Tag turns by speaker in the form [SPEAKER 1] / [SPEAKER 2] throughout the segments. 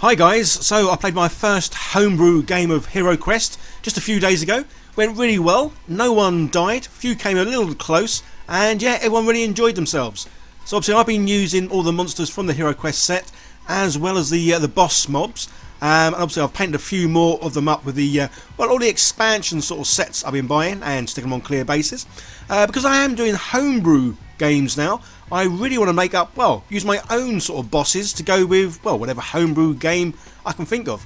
[SPEAKER 1] Hi guys, so I played my first homebrew game of Hero Quest just a few days ago. Went really well, no one died, few came a little close, and yeah, everyone really enjoyed themselves. So obviously I've been using all the monsters from the Hero Quest set, as well as the uh, the boss mobs. Um, and obviously I've painted a few more of them up with the uh, well all the expansion sort of sets I've been buying and sticking them on clear bases. Uh, because I am doing homebrew games now, I really want to make up, well, use my own sort of bosses to go with, well, whatever homebrew game I can think of.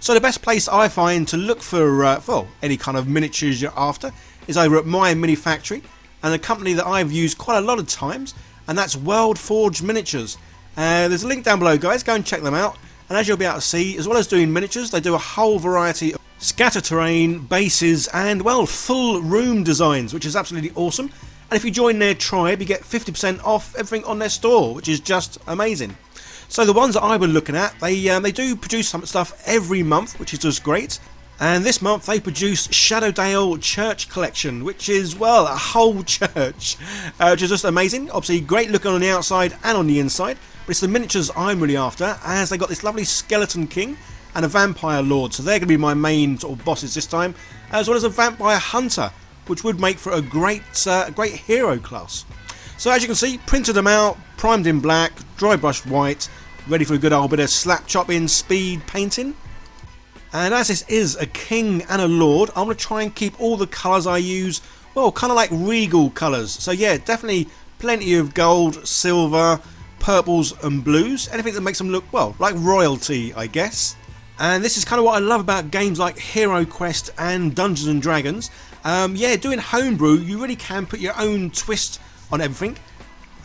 [SPEAKER 1] So the best place I find to look for, uh, well, any kind of miniatures you're after is over at My Mini Factory, and a company that I've used quite a lot of times, and that's World Forge Miniatures. Uh, there's a link down below, guys. Go and check them out. And as you'll be able to see, as well as doing miniatures, they do a whole variety of scatter terrain, bases, and, well, full room designs, which is absolutely awesome. And if you join their tribe, you get 50% off everything on their store, which is just amazing. So the ones that I was looking at, they um, they do produce some stuff every month, which is just great. And this month they produce Shadowdale Church Collection, which is, well, a whole church, uh, which is just amazing. Obviously, great looking on the outside and on the inside. But it's the miniatures I'm really after, as they got this lovely Skeleton King and a Vampire Lord. So they're going to be my main sort of bosses this time, as well as a Vampire Hunter, which would make for a great, uh, great hero class. So as you can see, printed them out, primed in black, dry brushed white, ready for a good old bit of slap chopping speed painting. And as this is a king and a lord, I'm going to try and keep all the colours I use, well, kind of like regal colours. So yeah, definitely plenty of gold, silver, purples and blues. Anything that makes them look, well, like royalty, I guess. And this is kind of what I love about games like Hero Quest and Dungeons and Dragons. Um, yeah, doing homebrew, you really can put your own twist on everything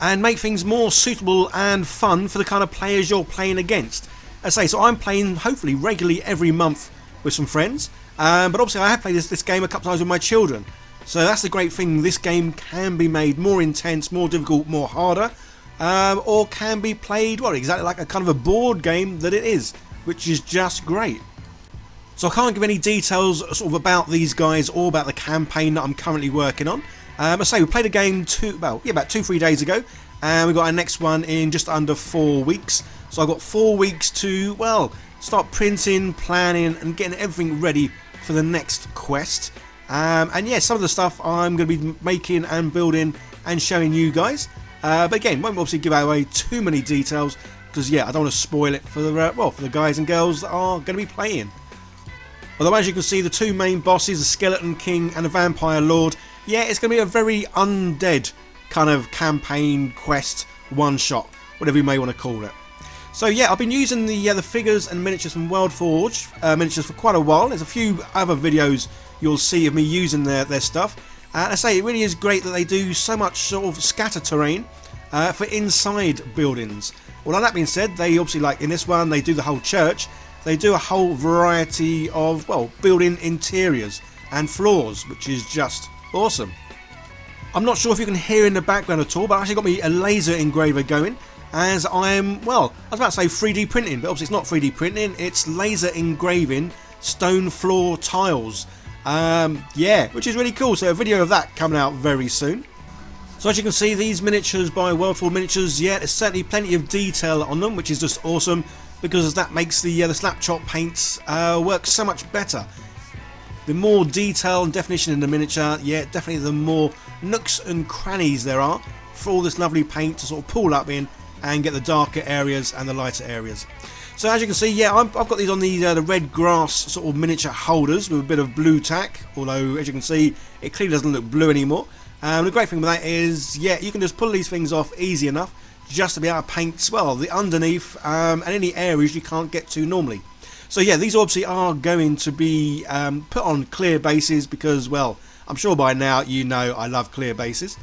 [SPEAKER 1] and make things more suitable and fun for the kind of players you're playing against. As I say, so I'm playing hopefully regularly every month with some friends, um, but obviously I have played this, this game a couple times with my children. So that's the great thing, this game can be made more intense, more difficult, more harder, um, or can be played, well, exactly like a kind of a board game that it is, which is just great. So I can't give any details sort of about these guys or about the campaign that I'm currently working on. Um, I say we played a game two, well, yeah, about two, three days ago, and we got our next one in just under four weeks. So I've got four weeks to, well, start printing, planning, and getting everything ready for the next quest. Um, and yeah, some of the stuff I'm going to be making and building and showing you guys. Uh, but again, won't obviously give away too many details because yeah, I don't want to spoil it for the uh, well for the guys and girls that are going to be playing. Although as you can see the two main bosses, the Skeleton King and the Vampire Lord, yeah it's going to be a very undead kind of campaign quest one shot, whatever you may want to call it. So yeah, I've been using the uh, the figures and miniatures from World Forge uh, miniatures for quite a while. There's a few other videos you'll see of me using their, their stuff. And I say it really is great that they do so much sort of scatter terrain uh, for inside buildings. Well, that being said, they obviously like in this one they do the whole church, they do a whole variety of, well, building interiors and floors, which is just awesome. I'm not sure if you can hear in the background at all, but I actually got me a laser engraver going as I'm, well, I was about to say 3D printing, but obviously it's not 3D printing, it's laser engraving stone floor tiles. Um, yeah, which is really cool, so a video of that coming out very soon. So as you can see, these miniatures by World Forge Miniatures, yeah, there's certainly plenty of detail on them, which is just awesome because that makes the uh, the slap chop paints uh, work so much better. The more detail and definition in the miniature, yeah, definitely the more nooks and crannies there are for all this lovely paint to sort of pull up in and get the darker areas and the lighter areas. So as you can see, yeah, i have got these on the, uh, the red grass sort of miniature holders with a bit of blue tack, although as you can see, it clearly doesn't look blue anymore. Um, the great thing with that is, yeah, you can just pull these things off easy enough just to be able to paint, well, the underneath um, and any areas you can't get to normally. So yeah, these obviously are going to be um, put on clear bases because, well, I'm sure by now you know I love clear bases.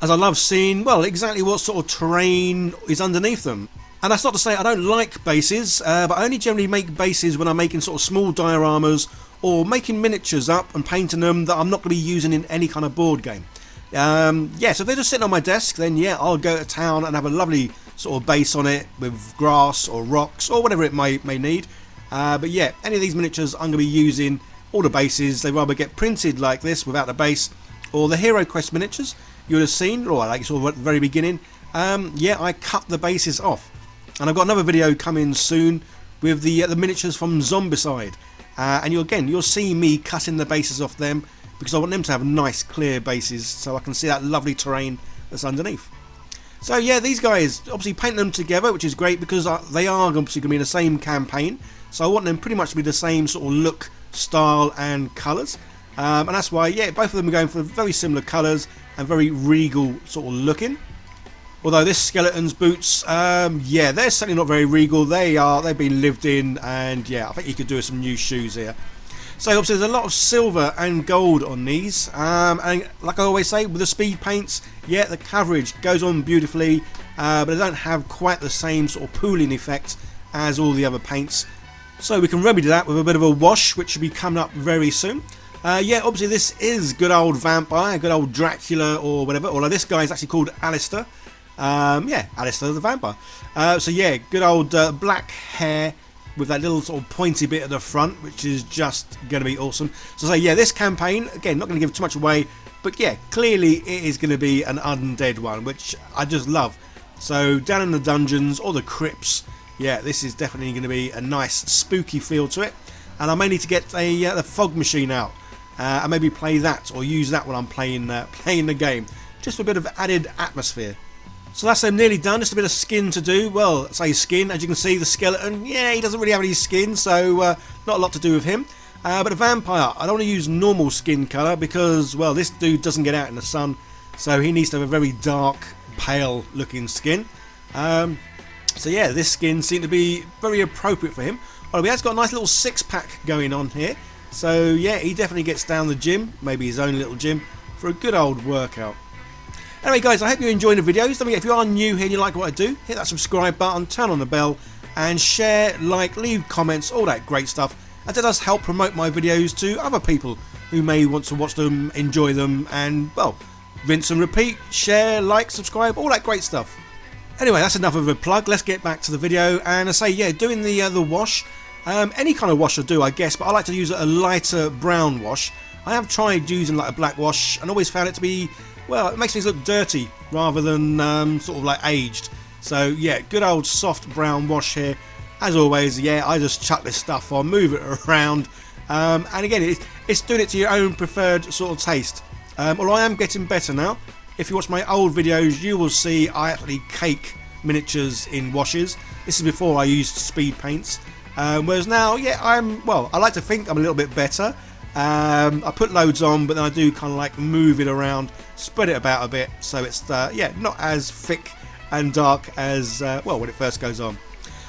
[SPEAKER 1] As I love seeing, well, exactly what sort of terrain is underneath them. And that's not to say I don't like bases, uh, but I only generally make bases when I'm making sort of small dioramas or making miniatures up and painting them that I'm not going to be using in any kind of board game. Um, yeah, so if they're just sitting on my desk, then yeah, I'll go to town and have a lovely sort of base on it with grass or rocks or whatever it may, may need. Uh, but yeah, any of these miniatures I'm going to be using all the bases. They rather get printed like this without the base or the Hero Quest miniatures you would have seen, or like you saw at the very beginning. Um, yeah, I cut the bases off. And I've got another video coming soon with the uh, the miniatures from Zombicide. Uh, and you again, you'll see me cutting the bases off them because I want them to have nice clear bases so I can see that lovely terrain that's underneath. So yeah, these guys, obviously paint them together, which is great because uh, they are obviously going to be in the same campaign. So I want them pretty much to be the same sort of look, style and colours. Um, and that's why, yeah, both of them are going for very similar colours and very regal sort of looking. Although this skeleton's boots, um, yeah, they're certainly not very regal. They are, they've been lived in, and yeah, I think you could do some new shoes here. So obviously there's a lot of silver and gold on these, um, and like I always say, with the speed paints, yeah, the coverage goes on beautifully, uh, but they don't have quite the same sort of pooling effect as all the other paints. So we can remedy that with a bit of a wash, which should be coming up very soon. Uh, yeah, obviously this is good old vampire, good old Dracula or whatever, although this guy is actually called Alistair. Um, yeah, Alistair the vampire. Uh, so yeah, good old uh, black hair with that little sort of pointy bit at the front, which is just going to be awesome. So say, yeah, this campaign, again, not going to give too much away, but yeah, clearly it is going to be an undead one, which I just love. So down in the dungeons or the crypts, yeah, this is definitely going to be a nice spooky feel to it. And I may need to get a uh, the fog machine out uh, and maybe play that or use that when I'm playing uh, playing the game, just for a bit of added atmosphere. So that's them nearly done. Just a bit of skin to do. Well, say skin. As you can see, the skeleton. Yeah, he doesn't really have any skin, so uh, not a lot to do with him. Uh, but a vampire, I don't want to use normal skin colour because, well, this dude doesn't get out in the sun, so he needs to have a very dark, pale looking skin. Um, so yeah, this skin seemed to be very appropriate for him. Well, he has got a nice little six pack going on here. So yeah, he definitely gets down the gym, maybe his own little gym, for a good old workout. Anyway guys, I hope you're enjoying the videos. Don't forget, if you are new here and you like what I do, hit that subscribe button, turn on the bell, and share, like, leave comments, all that great stuff. And it does help promote my videos to other people who may want to watch them, enjoy them, and, well, rinse and repeat, share, like, subscribe, all that great stuff. Anyway, that's enough of a plug. Let's get back to the video. And I say, yeah, doing the uh, the wash. Um, any kind of wash will do, I guess, but I like to use a lighter brown wash. I have tried using like a black wash and always found it to be, well, it makes things look dirty rather than um, sort of like aged. So yeah, good old soft brown wash here. As always, yeah, I just chuck this stuff on, move it around. Um, and again, it's, it's doing it to your own preferred sort of taste. Um, although I am getting better now. If you watch my old videos, you will see I actually cake miniatures in washes. This is before I used speed paints. Um, whereas now, yeah, I'm, well, I like to think I'm a little bit better. Um, I put loads on, but then I do kind of like move it around, spread it about a bit, so it's, uh, yeah, not as thick and dark as, uh, well, when it first goes on.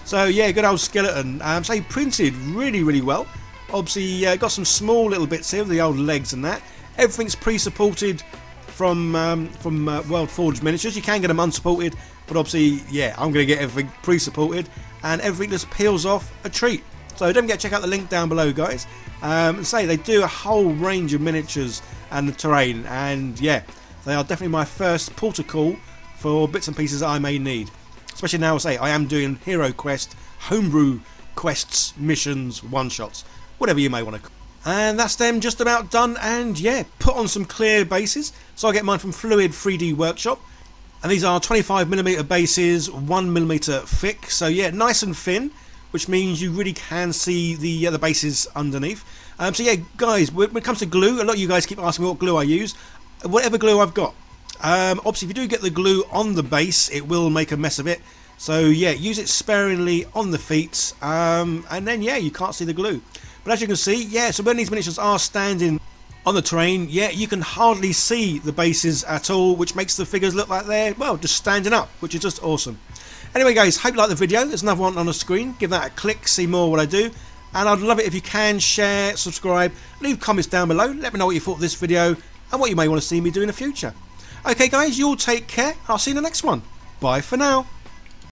[SPEAKER 1] So, yeah, good old skeleton. Um, so he printed really, really well. Obviously, uh, got some small little bits here, the old legs and that. Everything's pre-supported from um, from uh, World Forge Miniatures. You can get them unsupported, but obviously, yeah, I'm going to get everything pre-supported and everything just peels off a treat. So don't forget to check out the link down below, guys. Um, say they do a whole range of miniatures and the terrain, and yeah, they are definitely my first port portal call for bits and pieces that I may need. Especially now, I say I am doing Hero Quest, homebrew quests, missions, one shots, whatever you may want to. And that's them just about done. And yeah, put on some clear bases. So I get mine from Fluid 3D Workshop and these are 25mm bases 1mm thick so yeah nice and thin which means you really can see the uh, the bases underneath. Um, so yeah guys when it comes to glue a lot of you guys keep asking me what glue I use. Whatever glue I've got. Um, obviously if you do get the glue on the base it will make a mess of it. So yeah use it sparingly on the feet. Um, and then yeah you can't see the glue. But as you can see yeah so when these miniatures are standing on the terrain, yeah, you can hardly see the bases at all, which makes the figures look like they're, well, just standing up, which is just awesome. Anyway, guys, hope you like the video. There's another one on the screen. Give that a click, see more what I do. And I'd love it if you can share, subscribe, leave comments down below. Let me know what you thought of this video and what you may want to see me do in the future. Okay, guys, you all take care. I'll see you in the next one. Bye for now.